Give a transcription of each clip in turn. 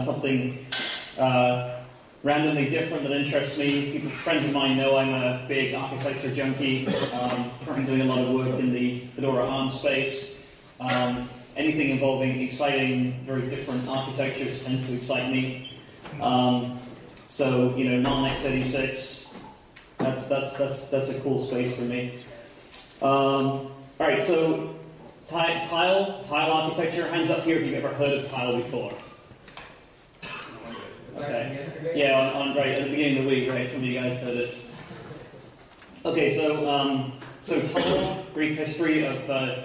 something uh, randomly different that interests me. People, friends of mine know I'm a big architecture junkie. Um, currently doing a lot of work in the Fedora ARM space. Um, anything involving exciting, very different architectures tends to excite me. Um, so, you know, non-x86, that's, that's, that's, that's a cool space for me. Um, all right, so tile, tile architecture, hands up here if you've ever heard of tile before. Yeah, on, on, right at the beginning of the week, right? Some of you guys heard it. Okay, so um, so tile, brief history of, uh,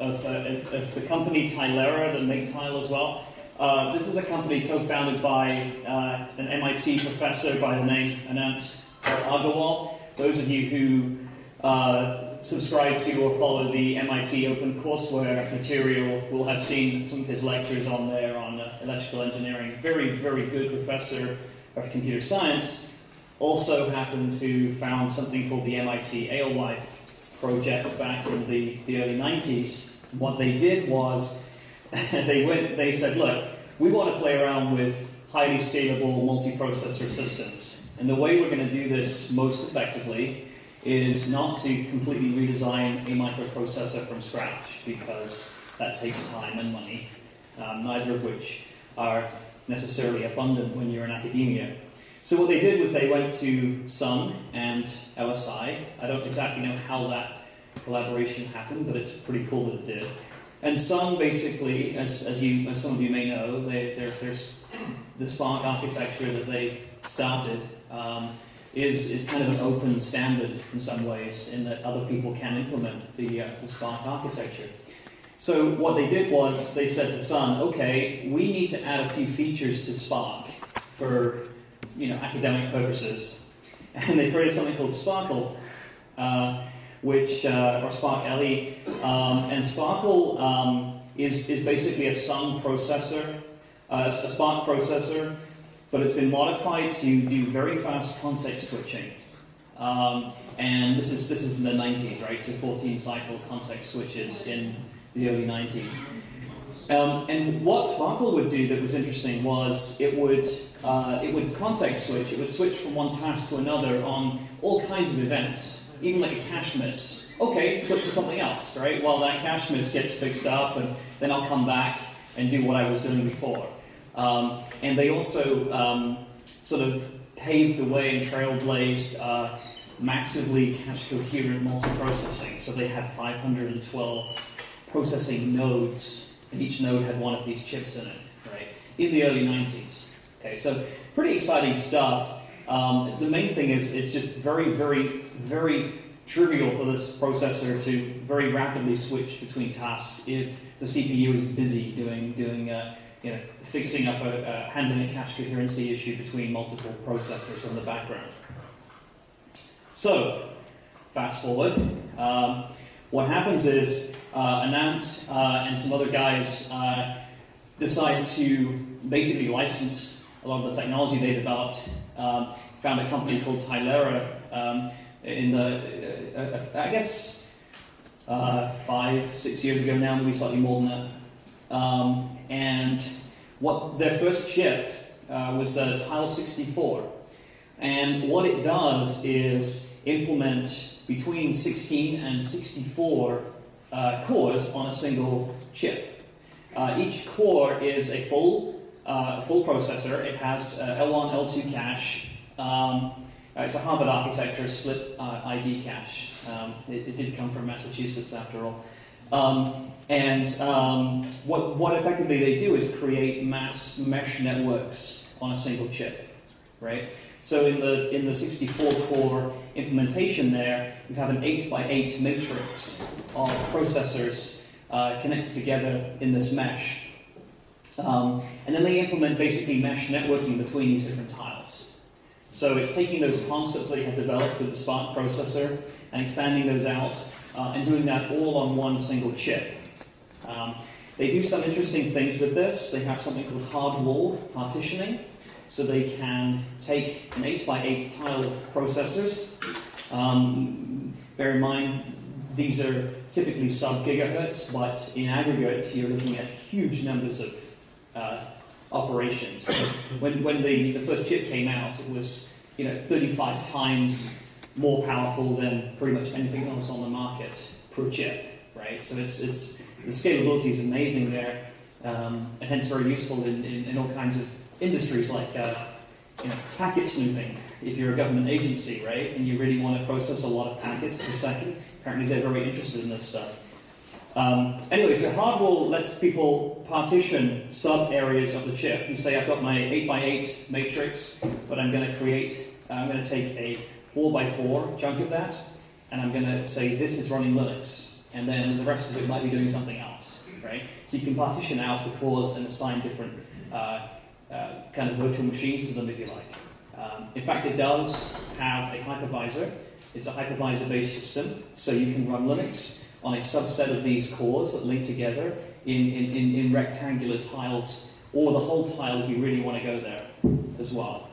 of, uh, of, of, the company Tilera that make tile as well. Uh, this is a company co-founded by uh, an MIT professor by the name Anant Agarwal. Those of you who uh, subscribe to or follow the MIT Open Courseware material will have seen some of his lectures on there on uh, electrical engineering. Very, very good professor of computer science. Also happened to found something called the MIT Alewife project back in the, the early 90s. What they did was they went, they said, look, we want to play around with highly scalable multiprocessor systems. And the way we're going to do this most effectively is not to completely redesign a microprocessor from scratch because that takes time and money, um, neither of which are necessarily abundant when you're in academia. So what they did was they went to Sun and LSI. I don't exactly know how that collaboration happened, but it's pretty cool that it did. And Sun basically, as, as, you, as some of you may know, they, there's the SPARC architecture that they started um, is, is kind of an open standard in some ways, in that other people can implement the, uh, the SPARC architecture. So what they did was they said to Sun, okay, we need to add a few features to SPARC for you know academic purposes, and they created something called Sparcle, uh, which uh, or Spark LE, um, and Sparcle um, is is basically a Sun processor, uh, a SPARC processor but it's been modified to do very fast context switching. Um, and this is this is in the 90s, right? So 14 cycle context switches in the early 90s. Um, and what Sparcle would do that was interesting was it would uh, it would context switch. It would switch from one task to another on all kinds of events, even like a cache miss. Okay, switch to something else, right? While that cache miss gets fixed up, and then I'll come back and do what I was doing before. Um, and they also um, sort of paved the way and trailblazed uh, massively cache coherent multiprocessing. So they had 512 processing nodes, and each node had one of these chips in it, right? In the early 90s. Okay, so pretty exciting stuff. Um, the main thing is it's just very, very, very trivial for this processor to very rapidly switch between tasks if the CPU is busy doing doing uh, you know, fixing up a, a handling a cache coherency issue between multiple processors in the background. So, fast forward. Um, what happens is uh, Anant uh, and some other guys uh, decide to basically license a lot of the technology they developed. Um, found a company called Tilera um, in the, uh, uh, I guess, five, six years ago now, maybe slightly more than that. Um, and what their first chip was Tile 64. And what it does is implement between 16 and 64 uh, cores on a single chip. Uh, each core is a full, uh, full processor. It has L1, L2 cache. Um, it's a Harvard architecture, split uh, ID cache. Um, it, it, did come from Massachusetts after all. Um, and um, what, what effectively they do is create mass mesh networks on a single chip, right? So in the, in the 64 core implementation there, you have an 8 by 8 matrix of processors uh, connected together in this mesh. Um, and then they implement basically mesh networking between these different tiles. So it's taking those concepts that they had developed with the SPARC processor and expanding those out uh, and doing that all on one single chip. Um, they do some interesting things with this. They have something called hard wall partitioning. So they can take an 8 by 8 tile processors. Um, bear in mind, these are typically sub gigahertz, but in aggregate, you're looking at huge numbers of, uh, operations. when when the, the first chip came out, it was you know 35 times more powerful than pretty much anything else on the market per chip, right? So it's it's the scalability is amazing there, um, and hence very useful in, in, in, all kinds of industries like uh, you know, packet snooping. If you're a government agency, right, and you really want to process a lot of packets per second, apparently they're very interested in this stuff. Um, anyway, so Hardwall lets people partition sub areas of the chip. You say, I've got my 8x8 matrix, but I'm going to create, uh, I'm going to take a 4x4 chunk of that, and I'm going to say this is running Linux, and then the rest of it might be doing something else, right? So you can partition out the cores and assign different uh, uh, kind of virtual machines to them, if you like. Um, in fact, it does have a hypervisor. It's a hypervisor-based system, so you can run Linux on a subset of these cores that link together in, in, in, rectangular tiles, or the whole tile if you really want to go there as well.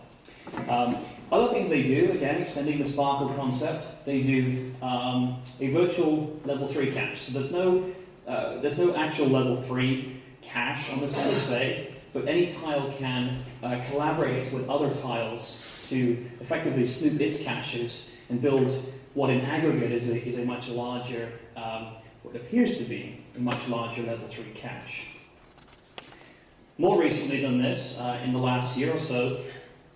Um, other things they do, again, extending the Sparcle concept, they do um, a virtual level 3 cache. So there's no, uh, there's no actual level 3 cache on this per se, but any tile can uh, collaborate with other tiles to effectively snoop its caches and build what in aggregate is a, is a much larger um, what appears to be a much larger level 3 cache. More recently than this, uh, in the last year or so,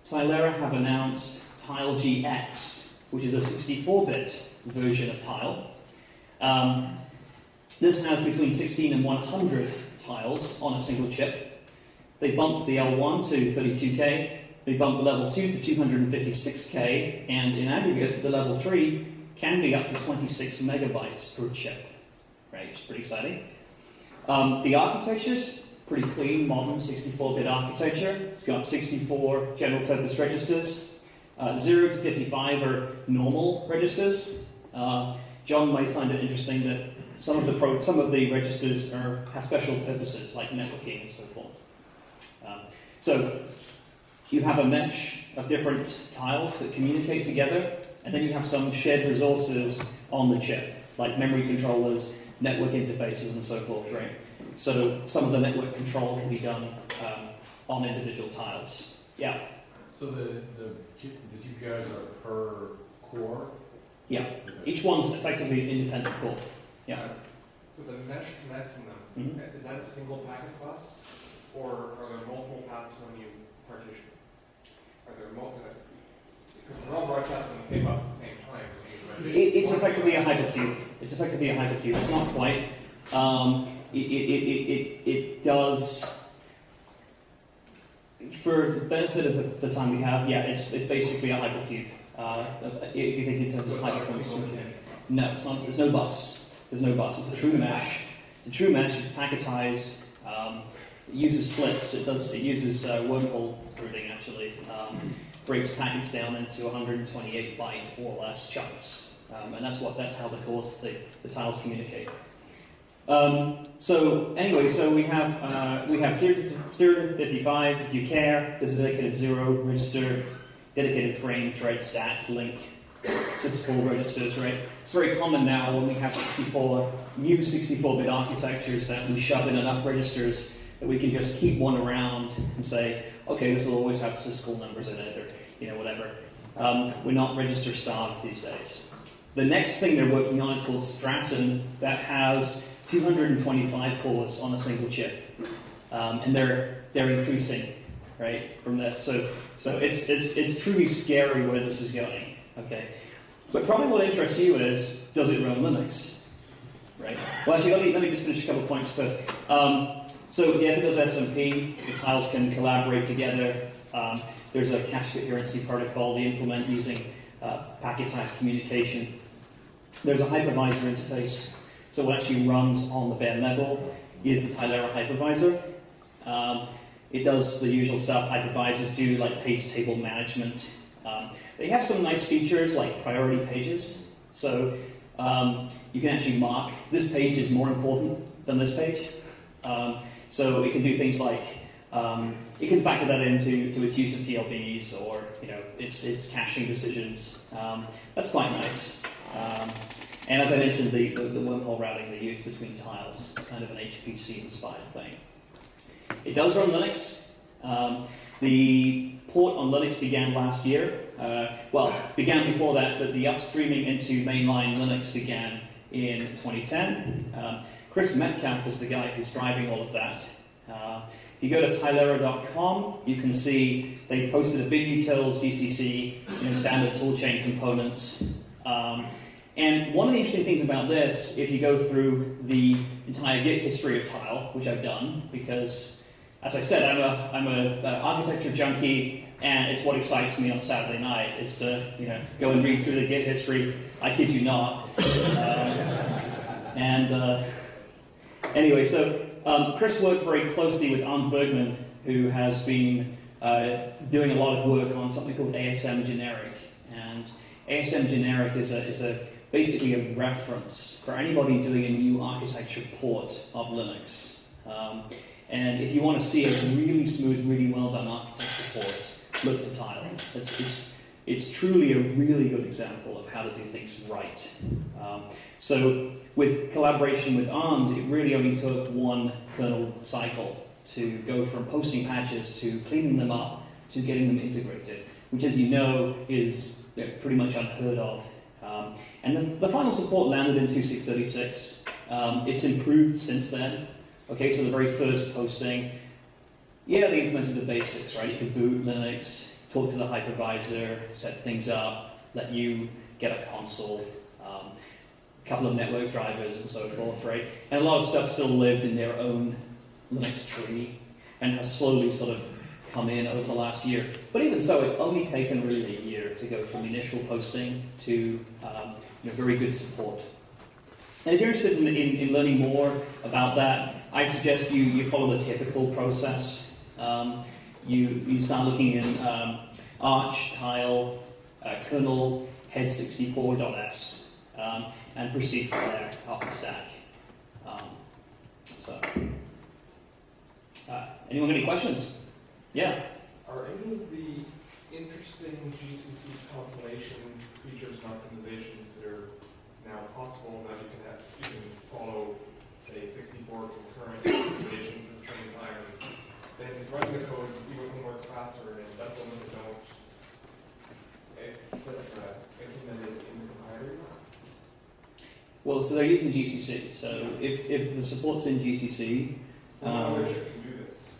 Tilera have announced TileGX, which is a 64-bit version of Tile. Um, this has between 16 and 100 tiles on a single chip. They bumped the L1 to 32K, they bumped the level 2 to 256K, and in aggregate, the level 3 can be up to 26 megabytes per chip. Right, it's pretty exciting. Um, the architecture is pretty clean, modern 64-bit architecture. It's got 64 general-purpose registers. Uh, 0 to 55 are normal registers. Uh, John might find it interesting that some of the some of the registers are have special purposes like networking and so forth. Um, so you have a mesh of different tiles that communicate together and then you have some shared resources on the chip, like memory controllers, network interfaces, and so forth, right? So some of the network control can be done um, on individual tiles. Yeah. So the, the, the GPIs are per core? Yeah. Each one's effectively an independent core. Yeah. For the mesh connecting them, mm-hmm. is that a single packet bus? Or are there multiple paths when you partition? Are there multiple because they're all broadcasting the same bus at the same time. It, it's effectively a hypercube. It's effectively a hypercube. It's not quite. Um, it, it, it, it, does, for the benefit of the, the, time we have, yeah, it's, it's basically a hypercube. Uh, if you think in terms of hypercube. No, it's not. There's no bus. There's no bus. It's a true mesh. It's a true mesh. It's packetized. It uses splits. It does. It uses uh, wormhole routing actually. Um, breaks packets down into 128 byte or less chunks. Um, and that's what that's how the cores the, the tiles communicate. Um, so anyway, so we have uh, we have 0 to 55. If you care, there's a dedicated zero register, dedicated frame, thread, stack, link, syscall registers. Right? It's very common now when we have 64 new 64-bit architectures that we shove in enough registers that we can just keep one around and say, okay, this will always have syscall numbers in it, or you know, whatever. Um, we're not register starved these days. The next thing they're working on is called Stratton, that has 225 cores on a single chip, um, and they're they're increasing, right, from this. So so it's it's it's truly scary where this is going. Okay, but probably what interests you is does it run Linux, right? Well, actually, let me let me just finish a couple points first. Um, so yes, it does SMP. The tiles can collaborate together. Um, there's a cache coherency protocol they implement using uh, packetized communication. There's a hypervisor interface. So what actually runs on the bare metal is the Tilera hypervisor. Um, it does the usual stuff hypervisors do, like page table management. Um, they have some nice features like priority pages. So um, you can actually mark this page is more important than this page. Um, so it can do things like um, it can factor that into to its use of TLBs or you know its its caching decisions. Um, that's quite nice. Um, and as I mentioned, the, the, the, wormhole routing they use between tiles is kind of an HPC inspired thing. It does run Linux. Um, the port on Linux began last year. Uh, well, began before that, but the upstreaming into mainline Linux began in 2010. Um, Chris Metcalf is the guy who's driving all of that. Uh, if you go to tilera.com, you can see they've posted a binutils GCC, you know, standard toolchain components. Um, and one of the interesting things about this, if you go through the entire Git history of Tile, which I've done, because as I said, I'm a I'm a uh, architecture junkie, and it's what excites me on Saturday night is to you know go and read through the Git history. I kid you not. Um, and uh, anyway, so um, Chris worked very closely with Arnd Bergmann, who has been uh, doing a lot of work on something called ASM generic. And ASM generic is a, is a basically a reference for anybody doing a new architecture port of Linux. Um, and if you want to see a really smooth, really well done architecture port, look to Tile. It's, it's, it's truly a really good example of how to do things right. Um, so with collaboration with Arnd's, it really only took one kernel cycle to go from posting patches to cleaning them up to getting them integrated, which, as you know, is you know, pretty much unheard of. Um, and the, the, final support landed in 2636. Um, it's improved since then. Okay, so the very first posting, yeah, they implemented the basics, right? You could boot Linux, talk to the hypervisor, set things up, let you get a console, um, a couple of network drivers and so forth, right? And a lot of stuff still lived in their own Linux tree and has slowly sort of come in over the last year. But even so, it's only taken really a year to go from initial posting to um, you know, very good support. And if you're interested in, in, in, learning more about that, I suggest you, you follow the typical process. Um, you, you start looking in um, Arch, Tile, uh, kernel, head64.s, um, and proceed from there up the stack. Um, so, uh, anyone got any questions? Yeah. Are any of the interesting GCC compilation features and optimizations that are now possible that you can have, you can follow, say, 64 concurrent implementations at the same time, then run the code and see which one works faster, and that's the ones that don't, it's uh, implemented in the compiler. Well, so they're using GCC. So if, if the support's in GCC, um, can do this.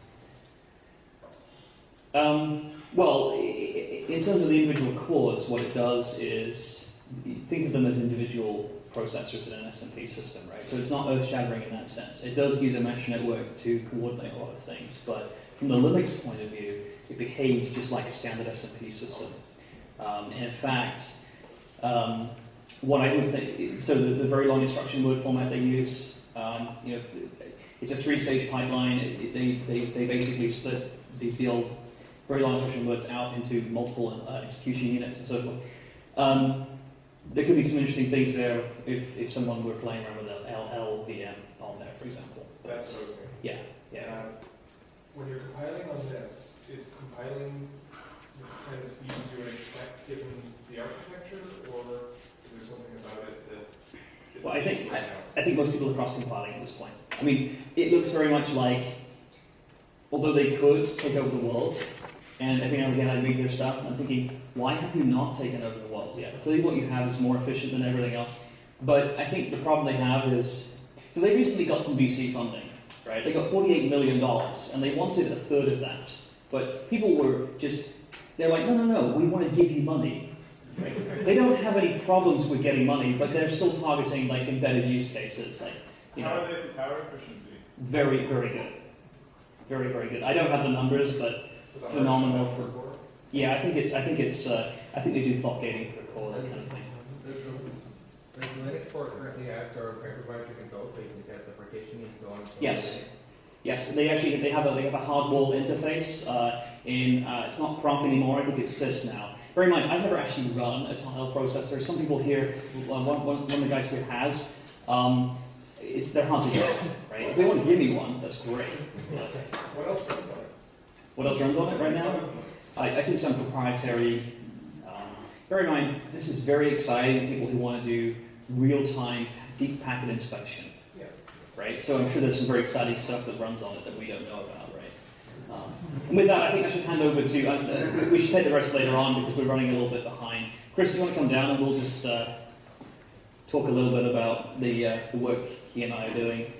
Um, well, in terms of the individual cores, what it does is think of them as individual processors in an SMP system, right? So it's not earth-shattering in that sense. It does use a mesh network to coordinate a lot of things, but from the Linux point of view, it behaves just like a standard SMP system. Um, and in fact, um, what I would think, so the, the, very long instruction word format they use, um, you know, it's a three-stage pipeline. It, they, they, they basically split these the very long instruction words out into multiple uh, execution units and so forth. Um, there could be some interesting things there if, if someone were playing around with an LLVM on there, for example. That's what I was saying. Yeah, yeah. Uh, when you're compiling on this, is compiling this kind of speed you would expect given the architecture, or something about it that? Well, I think I, I, think most people are cross-compiling at this point. I mean, it looks very much like, although they could take over the world, and every now and again I read their stuff, and I'm thinking, why have you not taken over the world yet? Clearly, what you have is more efficient than everything else. But I think the problem they have is, so they recently got some VC funding, right? They got $48 million, and they wanted a third of that. But people were just, they're like, no, no, no, we want to give you money. They don't have any problems with getting money, but they're still targeting like embedded use cases. Like, you How know, are they for power efficiency? Very, very good. Very, very good. I don't have the numbers, but phenomenal for. Yeah, I think it's. I think it's. Uh, I think they do clock gating per core, that kind of thing. Does Linux port currently have sort hypervisor control, so you can set the partitioning and so on? And so yes. Yes, they actually they have a they have a hardwall interface uh, in uh, it's not Proc anymore. I think it's Sys now. Very much. I've never actually run a tile processor. Some people here, uh, one, one, one of the guys here has. Um, it's they're hard to get, right? If they want to give me one, that's great. What else runs on it? What else runs on it right now? I, I think some proprietary. Um, bear in mind, this is very exciting. People who want to do real-time deep packet inspection, yeah. right? So I'm sure there's some very exciting stuff that runs on it that we don't know about, and with that, I think I should hand over to. Uh, we should take the rest later on because we're running a little bit behind. Chris, do you want to come down and we'll just uh, talk a little bit about the, uh, the work he and I are doing.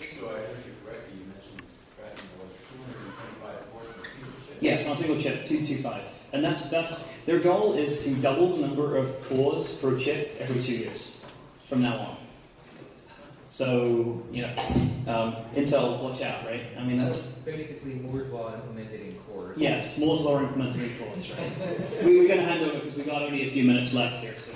Just so I heard you correctly, you mentioned scrapping was two hundred and twenty-five ports per single chip. Yes, on a single chip, 225. And that's, that's their goal is to double the number of cores per chip every two years from now on. So, you know, um, Intel, watch out, right? I mean, that's, So Basically Moore's law implemented in cores. yes, Moore's Law implemented in cores, right? we, we're going to hand over because we've got only a few minutes left here. So